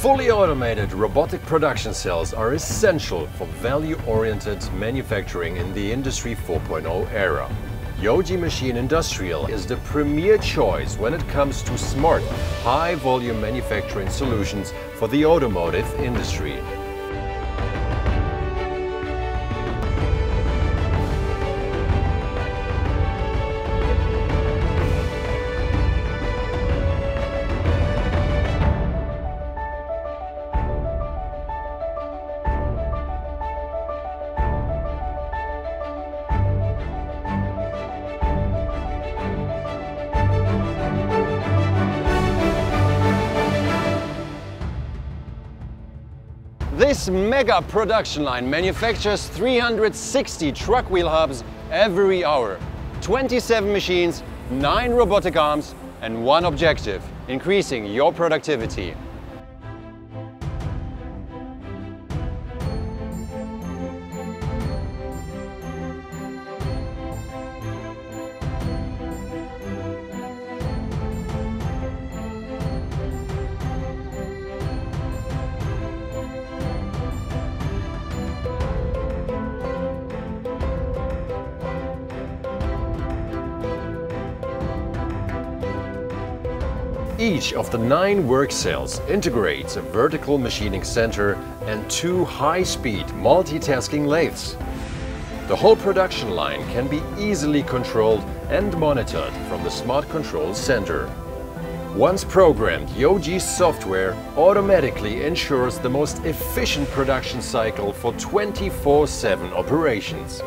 Fully automated robotic production cells are essential for value-oriented manufacturing in the Industry 4.0 era. You Ji Machine Industrial is the premier choice when it comes to smart, high-volume manufacturing solutions for the automotive industry. This mega production line manufactures 360 truck wheel hubs every hour. 27 machines, 9 robotic arms and one objective, increasing your productivity. Each of the nine work cells integrates a vertical machining center and two high-speed multitasking lathes. The whole production line can be easily controlled and monitored from the Smart Control Center. Once programmed, You Ji's software automatically ensures the most efficient production cycle for 24-7 operations.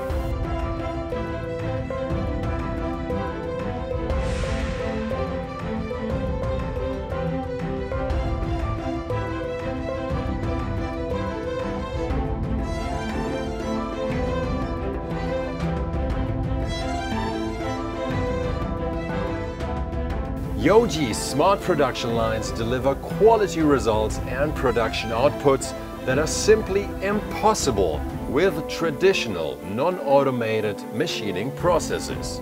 You Ji's smart production lines deliver quality results and production outputs that are simply impossible with traditional non-automated machining processes.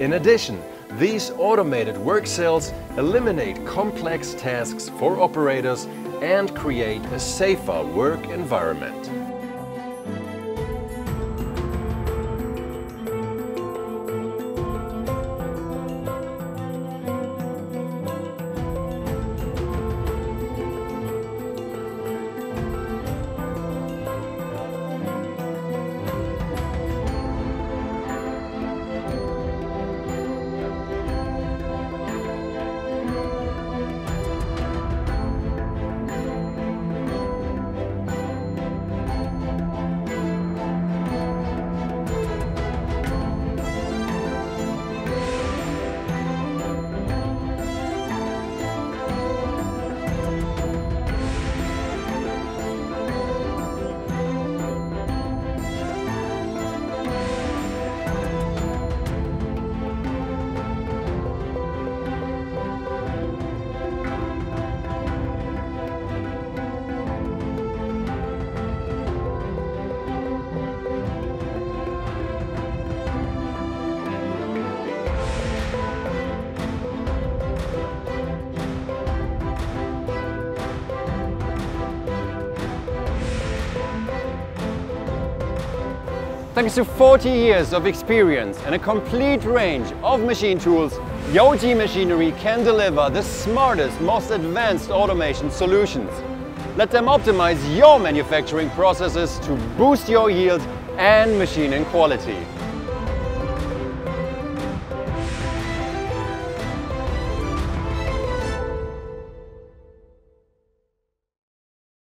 In addition, these automated work cells eliminate complex tasks for operators and create a safer work environment. Thanks to 40 years of experience and a complete range of machine tools, You Ji Machinery can deliver the smartest, most advanced automation solutions. Let them optimize your manufacturing processes to boost your yield and machining quality.